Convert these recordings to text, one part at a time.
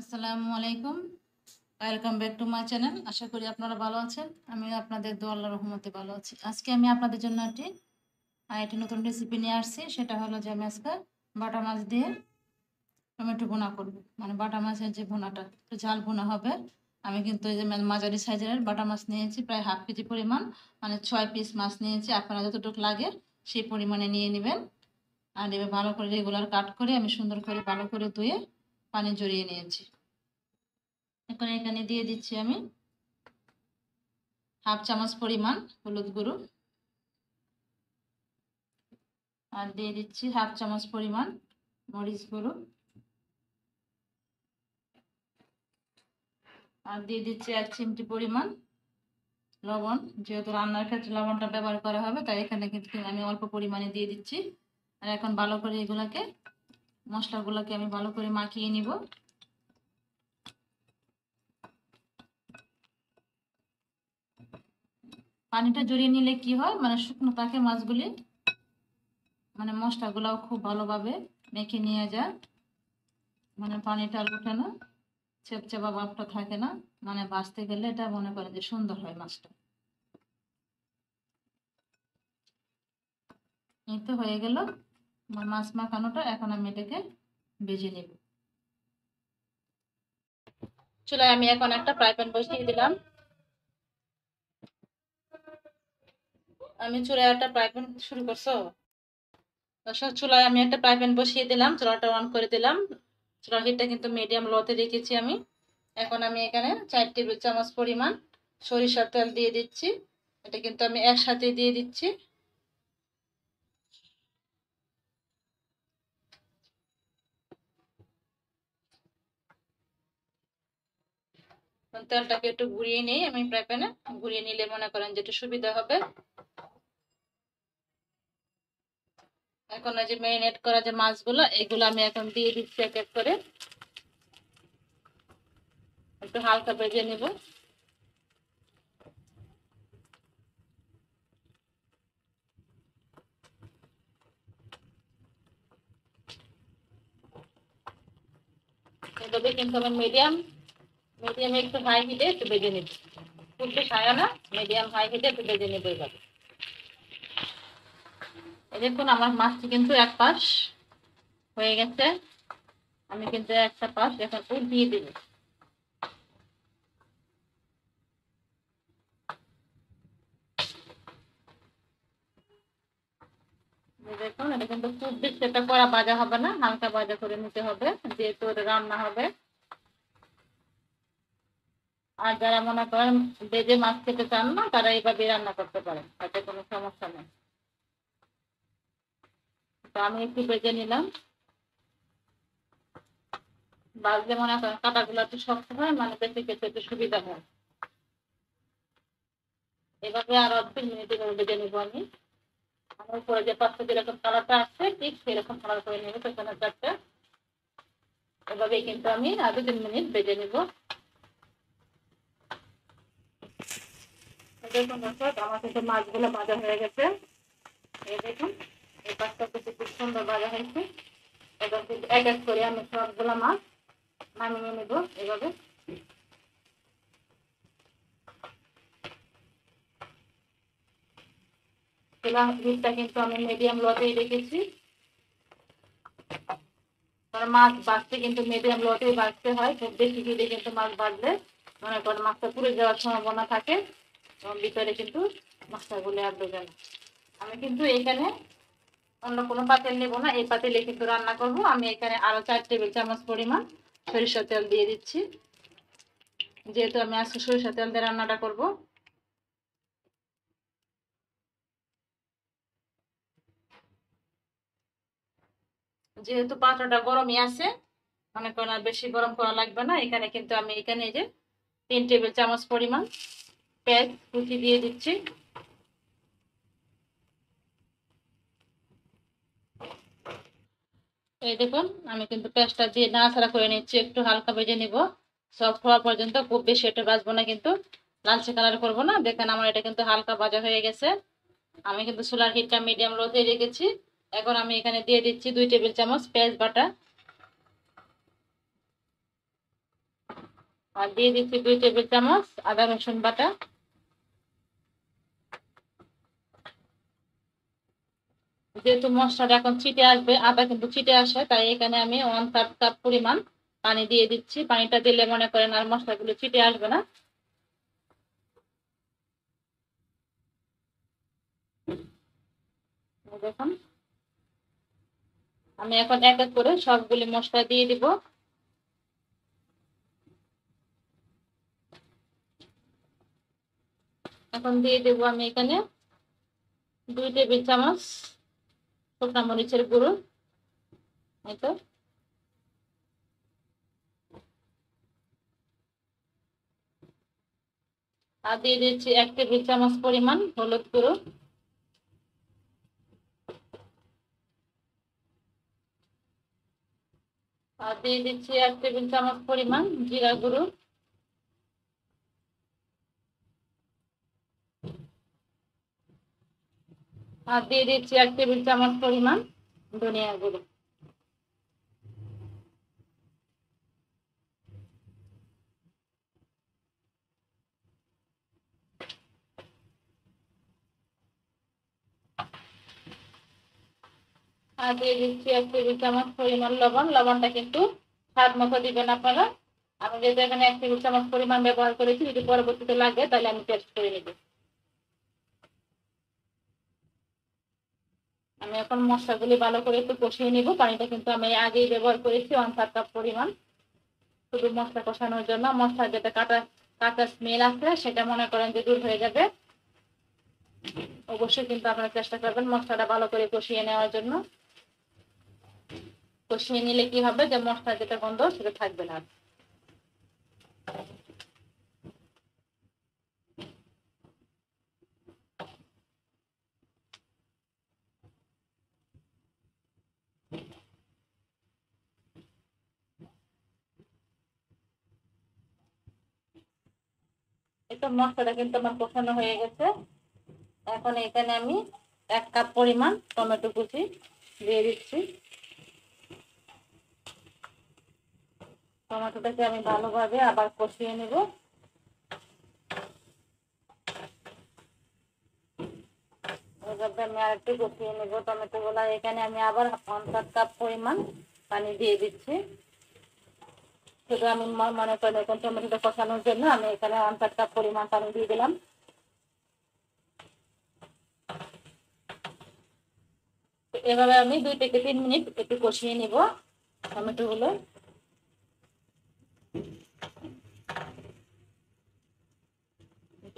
আসসালামু আলাইকুম। Welcome back to my channel আশা করি আপনারা ভালো আছেন। আমি আপনাদের দোয়া আল্লাহর রহমতে ভালো আছি। আজকে আমি আপনাদের জন্য একটি একটি নতুন রেসিপি নিয়ে আসছি। সেটা হলো যে আমি আজকে বাটা মাছ দিয়ে টমেটো ভুনা করব। মানে বাটা মাছের যে ভুনাটা, একটু ঝাল ভুনা হবে। আমি কিন্তু এই যে মাঝারি সাইজের বাটা মাছ নিয়েছি, প্রায় হাফ কেজি পরিমাণ। মানে ছয় পিস মাছ নিয়েছি। আপনারা যতটুকু লাগে সেই পরিমাণে নিয়ে নেবেন। আর এবার ভালো করে রেগুলার কাট করে আমি সুন্দর করে ভালো করে ধুয়ে পানি জড়িয়ে নিয়েছি। এখন এখানে দিয়ে দিচ্ছি আমি হাফ চামচ পরিমাণ হলুদ গুঁড়ো। আর দিয়ে দিচ্ছি হাফ চামচ পরিমাণ মরিচ গুঁড়ো। আর দিয়ে দিচ্ছি এক চিমটি পরিমাণ লবণ। যেহেতু রান্নার ক্ষেত্রে লবণটা ব্যবহার করা হবে, তাই এখানে কিন্তু আমি অল্প পরিমাণে দিয়ে দিচ্ছি। আর এখন ভালো করে এগুলাকে মশলাগুলোকে আমি ভালো করে মাখিয়ে নিব। পানিটা জড়িয়ে নিলে কি হয়? মানে শুকনো থাকে মাছগুলি মানে মশলাগুলাও খুব ভালোভাবে মেখে নিয়ে যায়। মানে পানিটা ওঠে না চেপচেপা ভাবটা থাকে না। মানে বাঁচতে গেলে এটা মনে করে যে সুন্দর হয় মাছটা। এই তো হয়ে গেল। মাছ মাখানোটা এখন আমি এটাকে ভেজে নেব। চুলায় আমি এখন একটা ফ্রাই প্যান বসিয়ে দিলাম। আমি চুলায় একটা ফ্রাই প্যান শুরু করছ? দর্শক চুলায় আমি একটা ফ্রাই প্যান বসিয়ে দিলাম, চুলাটা অন করে দিলাম। চুলার হিটটা কিন্তু মিডিয়াম লোতে রেখেছি আমি। এখন আমি এখানে চার টেবিল চামচ পরিমাণ সরিষার তেল দিয়ে দিচ্ছি। এটা কিন্তু আমি একসাথে দিয়ে দিচ্ছি। তেলটাকে একটু ঘুরিয়ে নিই, আমি ফ্রাই প্যানে ঘুরিয়ে নিলে মনে করেন যে একটু সুবিধা হবে। এখন যে ম্যারিনেট করা যে মাছগুলো, এগুলো আমি এখন দিয়ে দিচ্ছি এক এক করে। একটু হালকা ভেজে নেব। এভাবে কিন্তু আমি মিডিয়াম মিডিয়াম একটু হাই হিটে একটু বেজে নিচ্ছি খুব বেশি হাই না মিডিয়াম হাই হিটে একটু ভেজে নেব এইভাবে দেখুন, আমার মাছটি কিন্তু এক পাশ হয়ে গেছে। আমি কিন্তু একটা পাশ এখন উল্টিয়ে দিব। দেখুন, এটা কিন্তু খুব বেশি একটা কড়া ভাজা হবে না, হালকা বাজা করে নিতে হবে, যেহেতু রান্না হবে। আর যারা মনে করেন বেজে মাছ খেতে চান না, তারা এইভাবে রান্না করতে পারেন, তাতে কোনো সমস্যা নেই। তো আমি একটু বেজে নিলাম। বাজলে মনে করেন কাটাগুলো একটু শক্ত হয় মানে বেশি খেতে একটু সুবিধা হয়। এভাবে আর অর্ধ মিনিট এভাবে বেজে নিব আমি। আমার উপরে যে পাঁচটা যেরকম কালারটা আছে, ঠিক সেরকম কালার করে নেব পেছনের চারটা এভাবেই কিন্তু আমি আর দু তিন মিনিট বেজে নিব। দেখুন দর্শক আমার কিন্তু হয়ে গেছে। এই দেখুন, এই পাঁচটা খুব সুন্দর ভাজা হয়েছে। এবার কিন্তু এক করে আমি মাছ কিন্তু আমি মিডিয়াম লোতেই রেখেছি। মাছ বাঁচতে কিন্তু মিডিয়াম লোতেই বাঁচতে হয়, খুব বেশি কিন্তু মাছ বাঁচলে মনে মাছটা পুড়ে যাওয়ার সম্ভাবনা থাকে। এবং ভিতরে কিন্তু মশলাগুলো আর দেবে না। আমি কিন্তু এখানে অন্য কোনো পাতিল নেব না, এই পাতিলে কিন্তু রান্না করব। আমি এখানে আরও চার টেবিল চামচ পরিমাণ সরিষা তেল দিয়ে দিচ্ছি। যেহেতু আমি আজকে সরিষা তেল দিয়ে রান্নাটা করব। যেহেতু পাত্রটা গরমই আছে, মনে করেন বেশি গরম করা লাগবে না, এখানে কিন্তু আমি এখানে যে তিন টেবিল চামচ পরিমাণ পেঁয়াজ কুচি দিয়ে দিচ্ছি। এই দেখুন, আমি কিন্তু পেঁয়াজটা দিয়ে নাড়াচাড়া করে নিচ্ছি, একটু হালকা ভেজে নিব। সফট হওয়া পর্যন্ত খুব বেশি এটা ভাজবো না কিন্তু, লালচে কালার করব না। দেখেন আমার এটা কিন্তু হালকা ভাজা হয়ে গেছে। আমি কিন্তু সোলার হিটটা মিডিয়াম লোতে রেখেছি। এখন আমি এখানে দিয়ে দিচ্ছি দুই টেবিল চামচ পেঁয়াজ বাটা। আর দিয়ে দিচ্ছি দুই টেবিল চামচ আদা রসুন বাটা। যেহেতু মশলাটা এখন ছিটে আসবে, আদা কিন্তু ছিটে আসে, তাই এখানে আমি ওয়ান থার্ড কাপ পরিমাণ পানি দিয়ে দিচ্ছি। পানিটা দিলে মনে করেন আর মশলাগুলো ছিটে আসবে না। দেখুন। আমি এখন এক এক করে সবগুলি মশলা দিয়ে দিব। এখন দিয়ে দেবো আমি এখানে দুই টেবিল চামচ শুকনা মরিচের গুঁড়ো, এই তো। আর দিয়ে দিচ্ছি এক টেবিল চামচ পরিমাণ হলুদ গুঁড়ো। আর দিয়ে দিচ্ছি এক টেবিল চামচ পরিমাণ জিরা গুঁড়ো। আর দিয়ে দিচ্ছি এক টেবিল চামচ পরিমাণ ধনিয়া গুঁড়ো। আর দিয়ে দিচ্ছি এক টেবিল চামচ পরিমাণ লবণ। লবণটা কিন্তু স্বাদ মতো দিবেন আপনারা। আমি যেহেতু এখানে এক টেবিল চামচ পরিমাণ ব্যবহার করেছি, যদি পরবর্তীতে লাগে তাহলে আমি টেস্ট করে নেব। আমি এখন মশলাগুলি ভালো করে একটু কষিয়ে নিব। পানিটা কিন্তু আমি আগেই ব্যবহার করেছি ওয়ান থার্ড কাপ পরিমাণ। শুধু মশলা কষানোর জন্য। মশলা যেটা কাটা কাঁচা স্মেল আছে, সেটা মনে করেন যে দূর হয়ে যাবে। অবশ্যই কিন্তু আপনারা চেষ্টা করবেন মশলাটা ভালো করে কষিয়ে নেওয়ার জন্য। কষিয়ে নিলে কি হবে? যে মশলা যেটা গন্ধ, সেটা থাকবে না। এটা মশলাটা কিন্তু আমার কষানো হয়ে গেছে। এখন এখানে আমি এক কাপ পরিমাণ টমেটো কুচি দিয়ে দিচ্ছি। টমেটোটাকে আমি ভালোভাবে আবার কষিয়ে নেব। এভাবে আমি আর কষিয়ে নেব টমেটো গুলা এখানে আমি আবার পঞ্চাশ কাপ পরিমাণ পানি দিয়ে দিচ্ছি। শুধু আমি মনে করি এখন টমেটোটা কষানোর জন্য আমি এখানে পরিমাণ পানি দিয়ে দিলাম। এভাবে আমি দুই থেকে তিন মিনিট একটু কষিয়ে নিব। টমেটো গুলো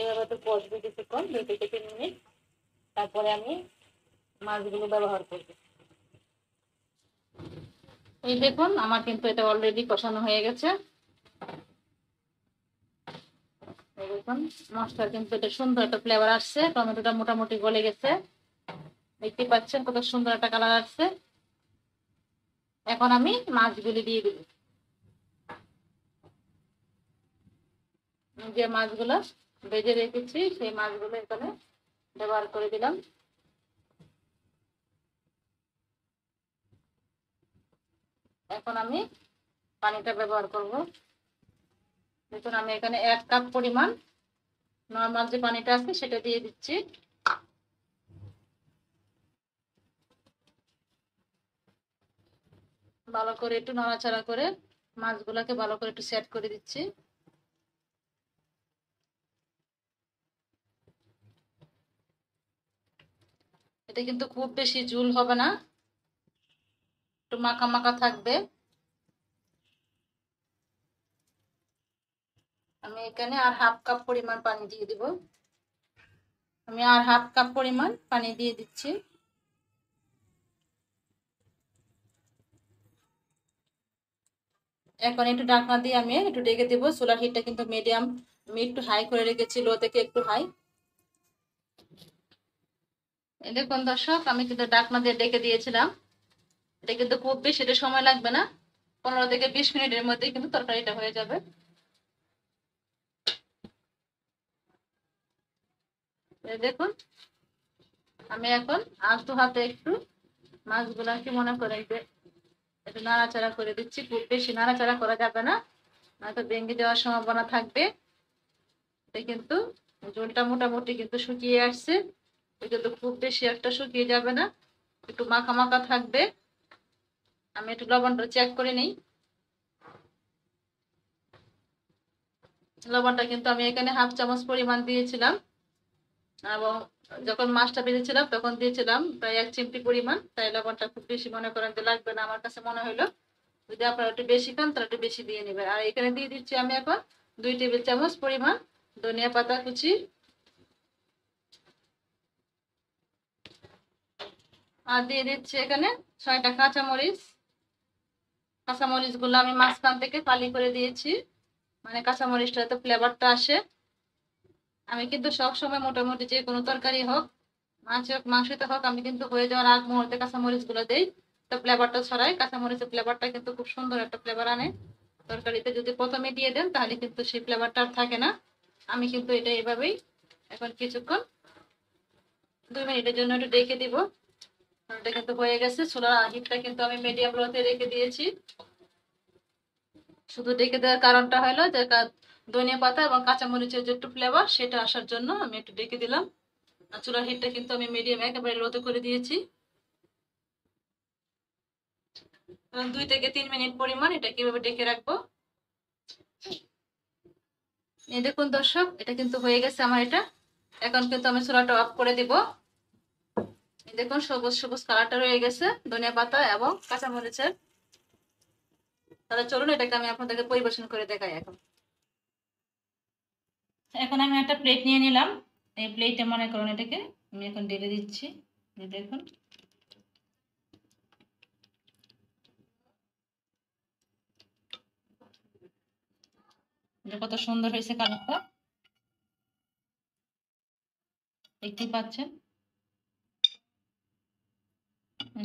এভাবে তো কষবে কিছুক্ষণ, দুই থেকে তিন মিনিট। তারপরে আমি মাছগুলো ব্যবহার করব। এই দেখুন, আমার কিন্তু এটা অলরেডি কষানো হয়ে গেছে। দেখুন, মশলার কিন্তু এটা সুন্দর একটা ফ্লেভার আসছে, টমেটোটা মোটামুটি গলে গেছে। দেখতে পাচ্ছেন কত সুন্দর একটা কালার আসছে। এখন আমি মাছগুলি দিয়ে দিব। যে মাছগুলো ভেজে রেখেছি, সেই মাছগুলো এখানে ব্যবহার করে দিলাম। এখন আমি পানিটা ব্যবহার করব। দেখুন, আমি এখানে এক কাপ পরিমাণ নর্মাল যে পানিটা আছে, সেটা দিয়ে দিচ্ছি। ভালো করে একটু নড়াচড়া করে মাছগুলোকে ভালো করে একটু সেট করে দিচ্ছি। এটা কিন্তু খুব বেশি ঝুল হবে না। একটু মাখা মাখা থাকবে। আমি এখানে আর হাফ কাপ পরিমাণ পানি দিয়ে দিব। আমি আর হাফ কাপ পরিমাণ পানি দিয়ে দিচ্ছি। এখন একটু ঢাকনা দিয়ে আমি একটু ডেকে দেবো। সোলার হিটটা কিন্তু মিডিয়াম আমি একটু হাই করে রেখেছি লো থেকে একটু হাই দেখুন দর্শক, আমি কিন্তু ডাকনা দিয়ে ডেকে দিয়েছিলাম। এটা কিন্তু খুব বেশি এটা সময় লাগবে না। পনেরো থেকে বিশ মিনিটের মধ্যে কিন্তু তরকারিটা হয়ে যাবে। দেখুন, আমি এখন আস্ত হাতে একটু মাছগুলাকে মনে করে একটু নাড়াচাড়া করে দিচ্ছি। খুব বেশি নাড়াচাড়া করা যাবে না হয়তো ভেঙে যাওয়ার সম্ভাবনা থাকবে। এটা কিন্তু ঝোলটা মোটামুটি কিন্তু শুকিয়ে আসছে। কিন্তু খুব বেশি একটা শুকিয়ে যাবে না, একটু মাখা মাখা থাকবে। আমি একটু লবণটা চেক করে নিই। লবণটা কিন্তু আমি এখানে হাফ চামচ পরিমাণ দিয়েছিলাম। এবং যখন মাছটা ভেজেছিলাম, তখন দিয়েছিলাম প্রায় এক চিমটি পরিমাণ। তাই লবণটা খুব বেশি মনে করেন যে লাগবে না আমার কাছে মনে হলো যদি আপনারা একটু বেশি খান, তাহলে একটু বেশি দিয়ে নেবেন। আর এখানে দিয়ে দিচ্ছি আমি এখন দুই টেবিল চামচ পরিমাণ ধনিয়া পাতা কুচি। আর দিয়ে দিচ্ছি এখানে ছয়টা কাঁচামরিচ। কাঁচামরিচগুলো আমি মাঝখান থেকে ফালি করে দিয়েছি। মানে কাঁচামরিচটা তো ফ্লেভারটা আসে। আমি কিন্তু সব সময় মোটামুটি যে কোনো তরকারি হোক, মাছ হোক মাংসতে হোক, আমি কিন্তু হয়ে যাওয়ার আগ মুহূর্তে কাঁচামরিচগুলো দিই। তো ফ্লেভারটা ছড়াই কাঁচামরিচের ফ্লেভারটা কিন্তু খুব সুন্দর একটা ফ্লেভার আনে। তরকারিতে যদি প্রথমে দিয়ে দেন, তাহলে কিন্তু সেই ফ্লেভারটা আর থাকে না। আমি কিন্তু এটা এভাবেই এখন কিছুক্ষণ, দুই মিনিটের জন্য একটু ডেকে দিব। এটা কিন্তু হয়ে গেছে। চুলার হিটটা কিন্তু আমি মিডিয়াম লোতে রেখে দিয়েছি। শুধু ডেকে দেওয়ার কারণটা হলো যে ধনিয়া পাতা এবং কাঁচামরিচের যে একটু ফ্লেভার সেটা আসার জন্য আমি একটু ডেকে দিলাম। আর চুলার হিটটা কিন্তু আমি মিডিয়াম একেবারে লোতে করে দিয়েছি। দুই থেকে তিন মিনিট পরিমাণ এটা কীভাবে ডেকে রাখব? এই দেখুন দর্শক, এটা কিন্তু হয়ে গেছে আমার এটা। এখন কিন্তু আমি চুলাটা অফ করে দিব। দেখুন, সবুজ সবুজ কালারটা রয়ে গেছে, ধনিয়া পাতা এবং কাঁচামরিচের। তাহলে চলুন, এটাকে আমি আপনাদেরকে পরিবেশন করে দেখাই এখন। এখন আমি একটা প্লেট নিয়ে নিলাম। এই প্লেটে মনে করুন এটাকে, আমি এখন ঢেলে দিচ্ছি। দেখুন। কত সুন্দর হয়েছে কালারটা দেখতেই পাচ্ছেন?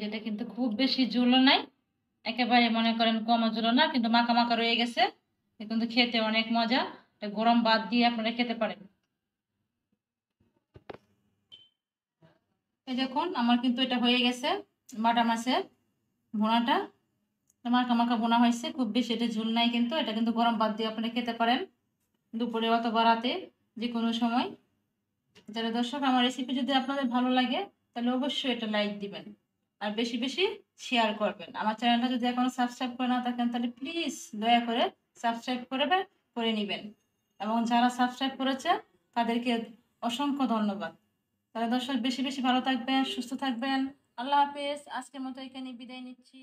যেটা কিন্তু খুব বেশি ঝুলো নাই। একেবারে মনে করেন কম ঝুলো না, কিন্তু মাখা মাখা রয়ে গেছে। কিন্তু খেতে অনেক মজা। গরম বাদ দিয়ে আপনারা খেতে পারেন। এই দেখুন, আমার কিন্তু এটা হয়ে গেছে বাটা মাছের ভোনাটা। মাখা মাখা বোনা হয়েছে, খুব বেশি এটা ঝুল নাই কিন্তু। এটা কিন্তু গরম বাদ দিয়ে আপনারা খেতে পারেন দুপুরে অথবা রাতে যে কোনো সময়। যারা দর্শক, আমার রেসিপি যদি আপনাদের ভালো লাগে, তাহলে অবশ্যই এটা লাইক দিবেন। আর বেশি বেশি শেয়ার করবেন। আমার চ্যানেলটা যদি এখনও সাবস্ক্রাইব করে না থাকেন, তাহলে প্লিজ দয়া করে সাবস্ক্রাইব করে করে নেবেন। এবং যারা সাবস্ক্রাইব করেছে, তাদেরকে অসংখ্য ধন্যবাদ। তাহলে দর্শক, বেশি বেশি ভালো থাকবেন, সুস্থ থাকবেন। আল্লাহ হাফিজ। আজকের মতো এখানে বিদায় নিচ্ছি।